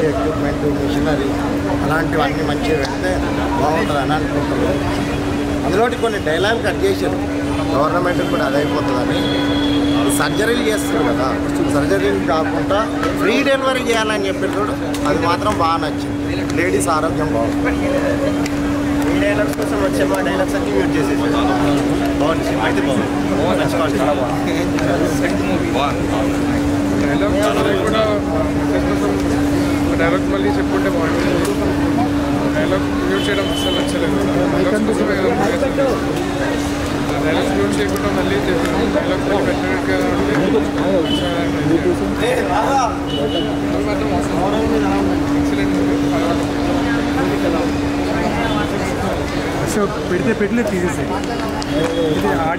Greenery అలాంటివన్నీ మంచిగా పెడితే బాగుంటుందని అనుకుంటున్నాను. అందులోటి కొన్ని డైలాగ్ కట్ చేశారు. గవర్నమెంట్ కూడా అదైపోతుందని సర్జరీలు చేస్తారు కదా. సర్జరీలు కాకుండా ఫ్రీ డెలివరీ చేయాలని చెప్పేటోడు అది మాత్రం బాగా నచ్చింది. లేడీస్ ఆరోగ్యం బాగుంది ఈ డైలాగ్స్ కోసం వచ్చే మా డైలాగ్స్ అన్ని మ్యూట్ చేసేసి బాగుంది. అయితే బాగుంది. బాగుంది. ఒక డైలాగ్ మళ్ళీ చెప్పుకుంటే బాగుంటుంది డైలాగ్ మ్యూట్ చేయడం అస్సలు నచ్చలేదు డైలాగ్స్ కోసమే కదా డైలాగ్స్ మ్యూట్ చేయకుండా మళ్ళీ చెప్పాను డైలాగ్ మళ్ళీ పెట్టినట్టుగా ఎక్సలెంట్ సో పెడితే పెట్టలే తీసేసి ఇది ఆడి